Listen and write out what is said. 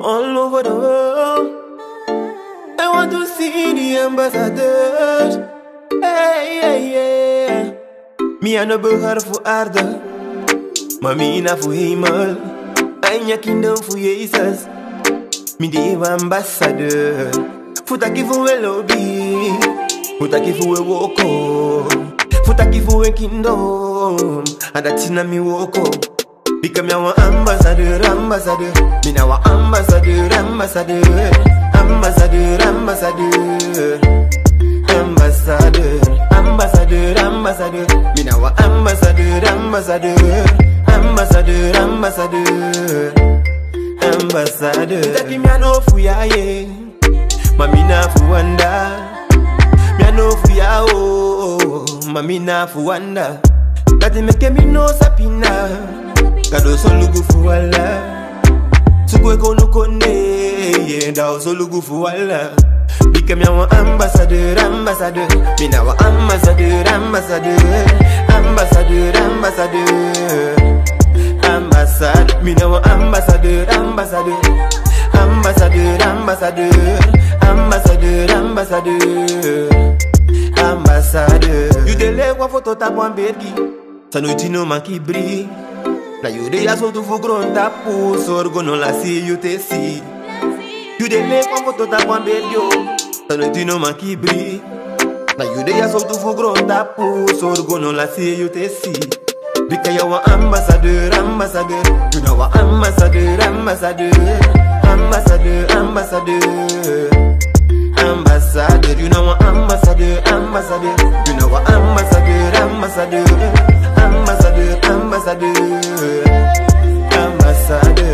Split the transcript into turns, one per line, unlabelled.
all over the world. I want to see the ambassadors. Hey, hey, yeah. Mi aan de burger voor aarde, maar mina voor hemel. En je kinderen voor Jezus. Mi de ambassadeur. Futaki voor we lobby, futaki voor we woko, futaki voor we kingdom. En dat is na mi woko. Become your ambassador, ambassador. Me now a ambassador, ambassadeur, ambassadeur, ambassadeur, ambassadeur, ambassadeur, ambassadeur, minawa ambassadeur, ambassadeur, ambassadeur, ambassadeur, ambassadeur. Taki miano fuyaye, mamina fuanda, miano fuyao, mamina fuanda. Dati meke mino sapina, kado solugu fuala. tukwe kono konde ndawo zolugufu wala. Become your ambassador ambassador me now ambassador ambassador ambassador ambassador ambassador me now ambassador ambassador ambassador ambassador ambassador ambassador ambassador you dey leg one photo tap one bedgi sanoitino man kibri Na you dey aso tu fu gron tapu Sorgo no la si you te si You dey make one photo tap one bed yo Tano ti no man ki bri Na you dey aso tu fu gron tapu Sorgo no la si you te si Because you a ambassador, ambassador. You know a ambassador, ambassador. Ambassador, ambassador. Ambassador, you know a ambassador, ambassador. You know a ambassador, ambassador. Ambassador, ambassador Ambassador